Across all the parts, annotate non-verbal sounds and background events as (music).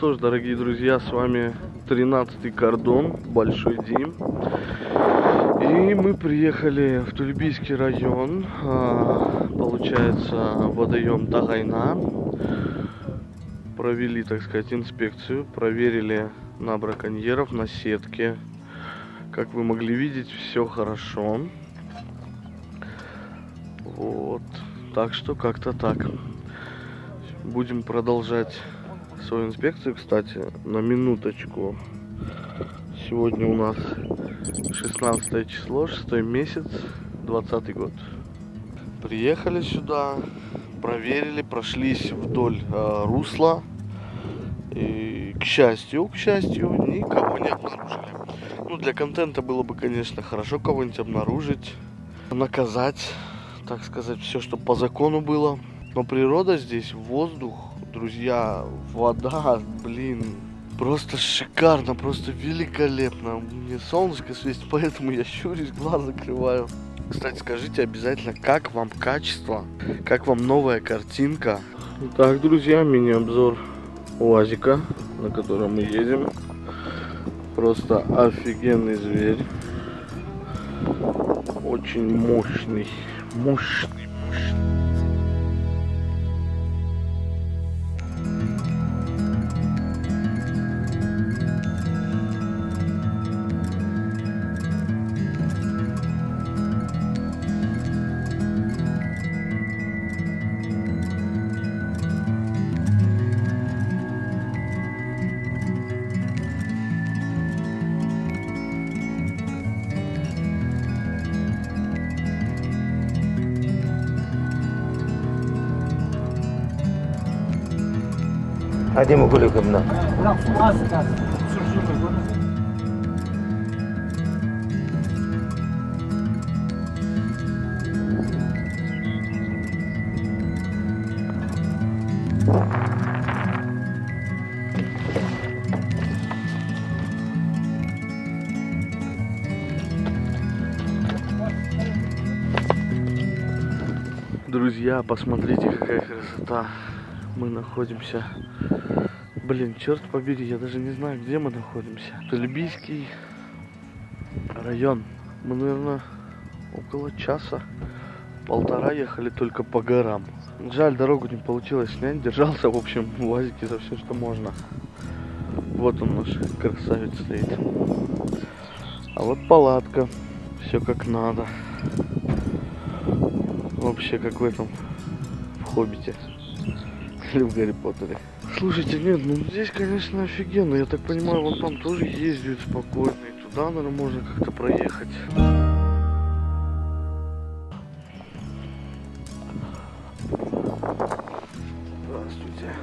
что ж, дорогие друзья, с вами 13-й кордон, Большой Дим. И мы приехали в Тульбийский район, а, получается, водоем Тагайна. Провели, так сказать, инспекцию, проверили на браконьеров, на сетке. Как вы могли видеть, все хорошо. Вот, так что как-то так. Будем продолжать свою инспекцию, кстати, на минуточку. Сегодня у нас 16 число, 6 месяц, 20 год. Приехали сюда, проверили, прошлись вдоль э, русла. И, к счастью, к счастью, никого не обнаружили. Ну, для контента было бы, конечно, хорошо кого-нибудь обнаружить, наказать, так сказать, все, что по закону было. Но природа здесь, воздух, друзья, вода, блин, просто шикарно, просто великолепно. Мне солнышко светит, поэтому я щурюсь, глаз закрываю. Кстати, скажите обязательно, как вам качество, как вам новая картинка. Так, друзья, мини-обзор УАЗика, на котором мы едем. Просто офигенный зверь. Очень мощный, мощный. Hadi mi kulübümden? Друзья, посмотрите, какая красота. Мы находимся... Блин, черт побери, я даже не знаю, где мы находимся. Тульбийский район. Мы, наверное, около часа, полтора ехали только по горам. Жаль, дорогу не получилось снять. Держался, в общем, в УАЗике за все, что можно. Вот он наш красавец стоит. А вот палатка. Все как надо. Вообще, как в этом, в Хоббите. Или в Гарри Поттере. Слушайте, нет, ну здесь, конечно, офигенно. Я так понимаю, вон там тоже ездят спокойно. И туда, наверное, можно как-то проехать. Здравствуйте.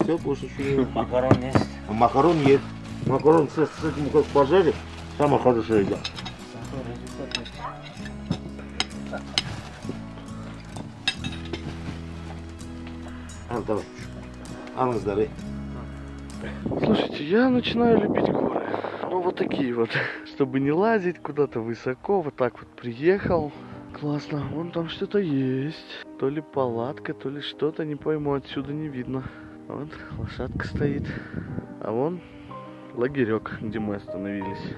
Все, больше еще Макарон есть. Макарон есть. Макарон с, с этим как пожаришь, самая хорошая еда. А, давай. А, на здоровье. Слушайте, я начинаю любить горы. Ну, вот такие вот. (laughs) Чтобы не лазить куда-то высоко, вот так вот приехал. Классно. Вон там что-то есть. То ли палатка, то ли что-то, не пойму, отсюда не видно. Вот лошадка стоит. А вон лагерек, где мы остановились.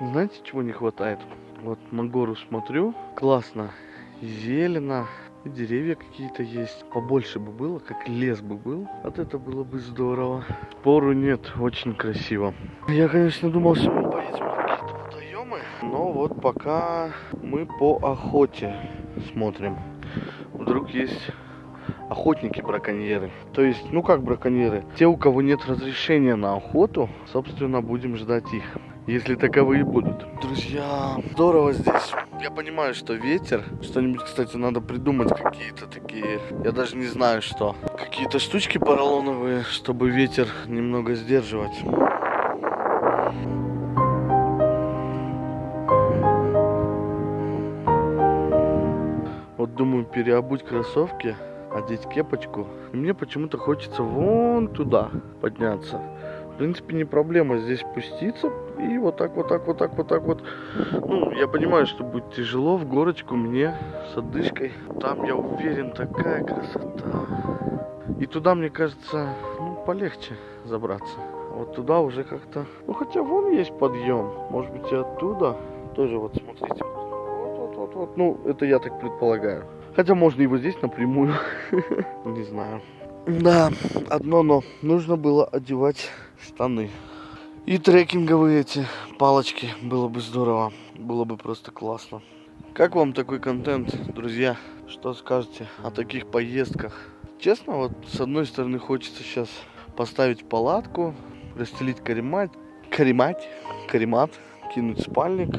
Знаете, чего не хватает? Вот на гору смотрю. Классно. Зелено. И деревья какие-то есть. Побольше бы было, как лес бы был. Вот это было бы здорово. Спору нет, очень красиво. Я, конечно, думал, что мы поедем на какие-то водоемы. Но вот пока мы по охоте смотрим. Вдруг есть охотники-браконьеры. То есть, ну как браконьеры? Те, у кого нет разрешения на охоту, собственно, будем ждать их. Если таковые будут. Друзья, здорово здесь. Я понимаю, что ветер. Что-нибудь, кстати, надо придумать какие-то такие. Я даже не знаю, что. Какие-то штучки поролоновые, чтобы ветер немного сдерживать. Вот думаю переобуть кроссовки, одеть кепочку. И мне почему-то хочется вон туда подняться. Принципе, не проблема здесь спуститься и вот так, вот так, вот так, вот так вот. Ну, я понимаю, что будет тяжело в горочку мне с отдышкой. Там, я уверен, такая красота. И туда, мне кажется, ну, полегче забраться. Вот туда уже как-то... Ну, хотя вон есть подъем. Может быть, и оттуда. Тоже вот, смотрите. Вот, вот, вот, вот. Ну, это я так предполагаю. Хотя можно вот здесь напрямую. (laughs) Не знаю. Да, одно но. Нужно было одевать штаны. И трекинговые эти палочки. Было бы здорово. Было бы просто классно. Как вам такой контент, друзья? Что скажете о таких поездках? Честно, вот с одной стороны хочется сейчас поставить палатку, расстелить каремат, каремат, каремат, кинуть спальник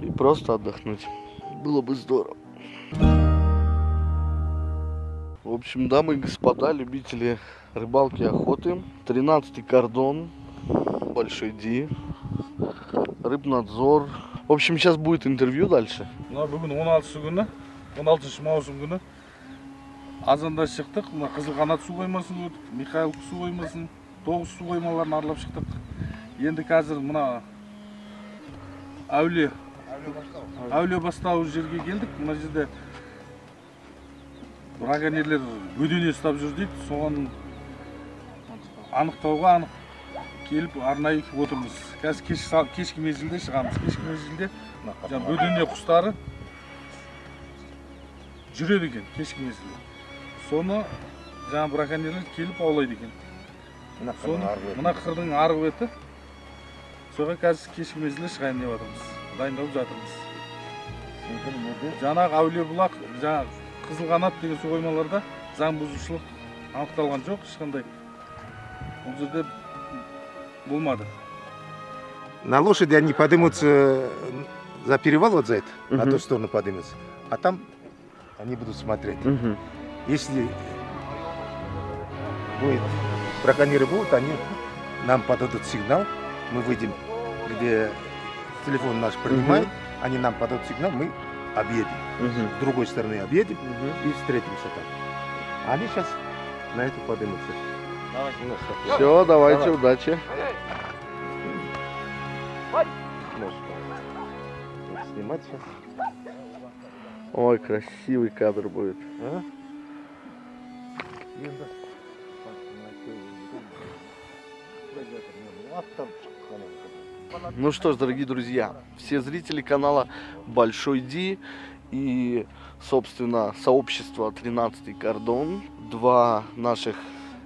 и просто отдохнуть. Было бы здорово. В общем, дамы и господа, любители рыбалки и охоты, 13 кордон, Большой Ди, Рыбнадзор. В общем, сейчас будет интервью дальше. мына бүгін 16 күні 16 маусым күні азанда шықтық мына қызылқанат су қоймасын өтіп михайловка су қоймасын тоғыз су қоймаларын аралап шықтық енді қазір мына әулие әулие бастау жерге келдік мына жерде браконьерлер бөдене ұстап жүр дейді. Соған анықтауға анық келіп арнайы отырмыз. Қазір кеш, кешкі мезгілде шығамыз. Кешкі мезгілде жаңағы бөдене құстары жүреді екен кешкі мезгілде. Соны жаңағы браконьерлер келіп аулайды екен. Соны мына қырдың арғы беті. Соған қазір кешкі мезгілде шығайын деп жатырмыз. Дайындалып жатырмыз. Жаңағы әулиебұлақ жаңағы қызылқанат деген су қоймаларда заң бұзушылық анықталған жоқ ешқандай бұл жерде болмады На лошади они поднимутся за перевал вот за это, на Мгм. ту сторону поднимутся, а там они будут смотреть. Если будет, браконьеры будут, они нам подадут сигнал, мы выйдем, где телефон наш принимает, они нам подадут сигнал, мы объедем. С другой стороны объедем и встретимся там. А они сейчас на эту поднимутся. Ну, что, Все, давайте, Давай. удачи. можешь вот снимать сейчас. Ой, красивый кадр будет. А? Ну что ж, дорогие друзья, все зрители канала Большой Ди и, собственно, сообщество 13 кордон, два наших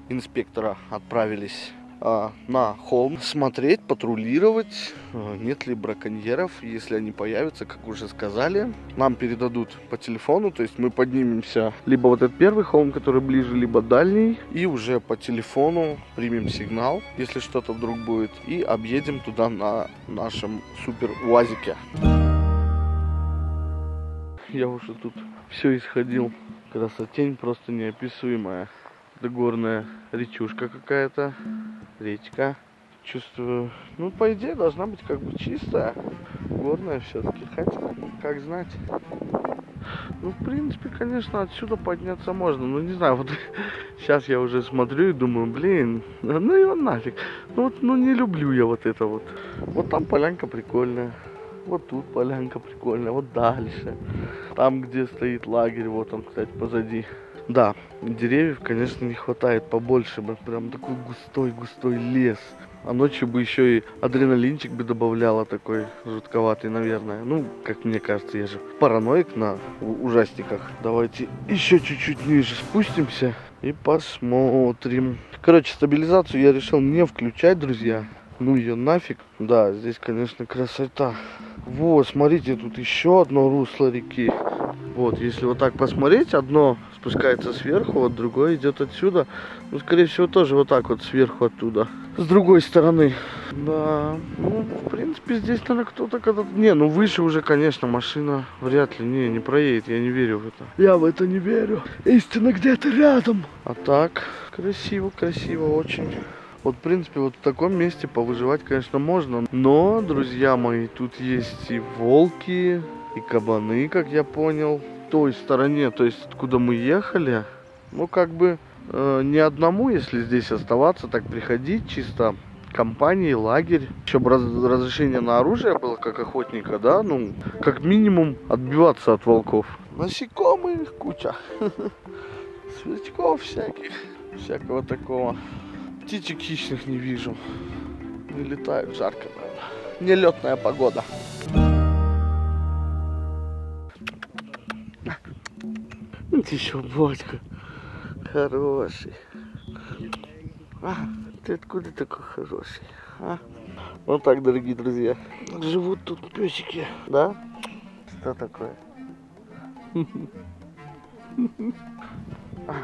инспектора отправились на холм смотреть, патрулировать, а, нет ли браконьеров, если они появятся, как уже сказали, нам передадут по телефону, то есть мы поднимемся либо вот этот первый холм, который ближе, либо дальний, и уже по телефону примем сигнал, если что-то вдруг будет, и объедем туда на нашем супер УАЗике. Я уже тут все исходил. Красотень просто неописуемая. Это горная речушка какая-то. Речка. Чувствую, ну, по идее, должна быть как бы чистая. Горная все-таки. Хотя, как знать. Ну, в принципе, конечно, отсюда подняться можно. Ну, не знаю, вот (laughs) сейчас я уже смотрю и думаю, блин, (laughs) ну его нафиг. Ну, вот, ну, не люблю я вот это вот. Вот там полянка прикольная. Вот тут полянка прикольная, вот дальше. Там, где стоит лагерь, вот он, кстати, позади. Да, деревьев, конечно, не хватает побольше бы. Прям такой густой-густой лес. А ночью бы еще и адреналинчик бы добавляла такой жутковатый, наверное. Ну, как мне кажется, я же параноик на ужастиках. Давайте еще чуть-чуть ниже спустимся и посмотрим. Короче, стабилизацию я решил не включать, друзья. Ну ее нафиг. Да, здесь, конечно, красота. Вот, смотрите, тут еще одно русло реки. Вот, если вот так посмотреть, одно спускается сверху, вот другое идет отсюда. Ну, скорее всего, тоже вот так вот сверху оттуда. С другой стороны. Да, ну, в принципе, здесь, наверное, кто-то когда-то... Не, ну, выше уже, конечно, машина вряд ли, не, не проедет, я не верю в это. Я в это не верю. Истина где-то рядом. А так, красиво, красиво очень. Вот, в принципе, вот в таком месте повыживать, конечно, можно. Но, друзья мои, тут есть и волки, и кабаны, как я понял. В той стороне, то есть откуда мы ехали, ну, как бы э, не одному, если здесь оставаться, так приходить чисто компании, лагерь. Еще раз- разрешение на оружие было, как охотника, да, ну, как минимум отбиваться от волков. Насекомых куча. (laughs) Сверчков всяких. всякого такого. Птичек хищных не вижу. Не летают, жарко, правда. Нелетная погода. Вот еще батька. Хороший. А, ты откуда такой хороший? А? Вот так, дорогие друзья. Живут тут песики, да? Что такое? А,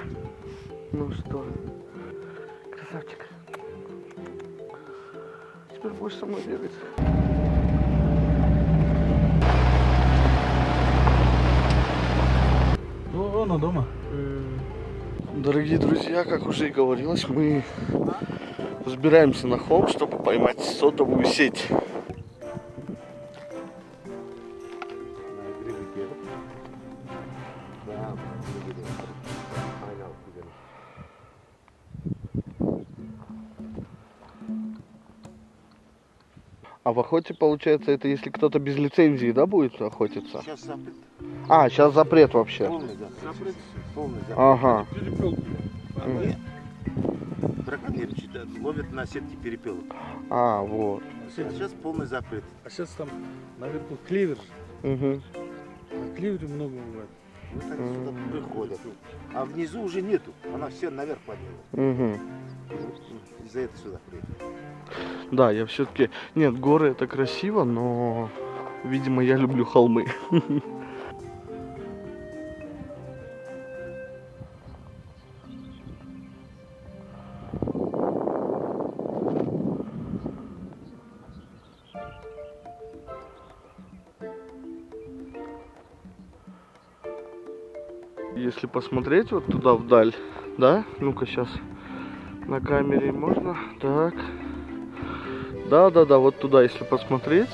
ну что, красавчик. Теперь будешь со мной бегать. Ну, она дома. Дорогие друзья, как уже и говорилось, мы взбираемся на холм, чтобы поймать сотовую сеть. А в охоте, получается, это если кто-то без лицензии, да, будет охотиться? Сейчас запрет. А, сейчас запрет вообще. Полный запрет. Полный запрет. Ага. Перепел. Нет. Браконьеры читают, ловят на сетке перепелок. А, вот. Сейчас полный запрет. А сейчас там наверху клевер. Угу. На клевере много бывает. Вот они сюда приходят. А внизу уже нету. Она все наверх поднялась. Угу. Из-за этого сюда приехали. Да, я все-таки... Нет, горы это красиво, но... Видимо, я люблю холмы. Если посмотреть вот туда вдаль, да? Ну-ка сейчас на камере можно. Так. Да, да, да, вот туда, если посмотреть,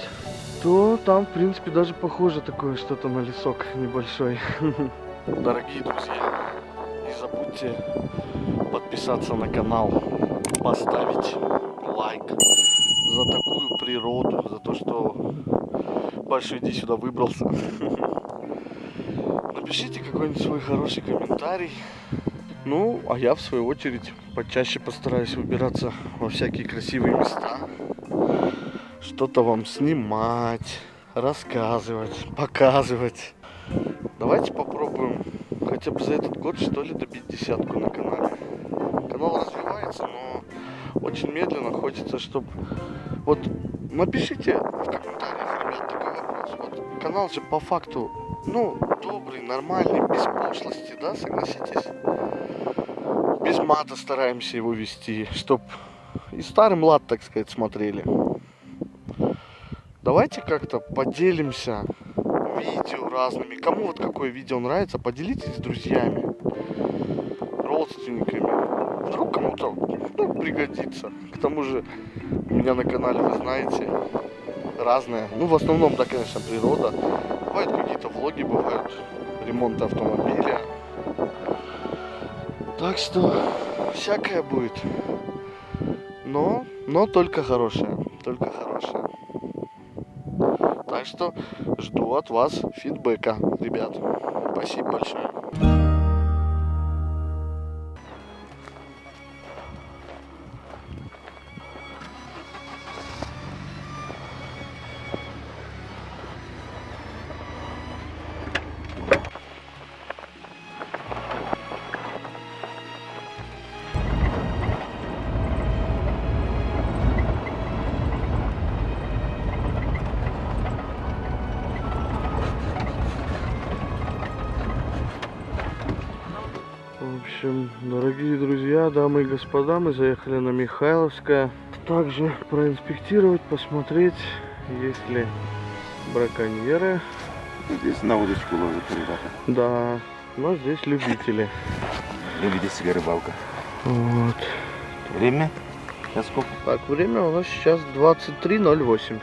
то там, в принципе, даже похоже такое что-то на лесок небольшой. (laughs) Дорогие друзья, не забудьте подписаться на канал, поставить лайк за такую природу, за то, что Большой иди сюда выбрался. (laughs) Напишите какой-нибудь свой хороший комментарий. Ну, а я в свою очередь почаще постараюсь выбираться во всякие красивые места. Что-то вам снимать, рассказывать, показывать. Давайте попробуем хотя бы за этот год, что ли, добить десятку на канале. Канал развивается, но очень медленно. Хочется, чтобы... Вот напишите в комментариях, ребят, такой вопрос. Вот канал же по факту, ну, добрый, нормальный, без пошлости, да, согласитесь? Без мата стараемся его вести, чтоб и старый млад, так сказать, смотрели. Давайте как-то поделимся видео разными. Кому вот какое видео нравится, поделитесь с друзьями, родственниками. Вдруг кому-то ну, пригодится. К тому же у меня на канале, вы знаете, разное. Ну, в основном, да, конечно, природа. Бывают какие-то влоги, бывают ремонт автомобиля. Так что всякое будет. Но, но только хорошее. Только хорошее. Так что жду от вас фидбэка, ребят. Спасибо большое. Друзья, дамы и господа, мы заехали на Михайловское. Также проинспектировать, посмотреть, есть ли браконьеры. Здесь на удочку ловят ребята. Да, но здесь любители. Любительская рыбалка. Вот. Время? Сейчас сколько? Так, время у нас сейчас 23.08.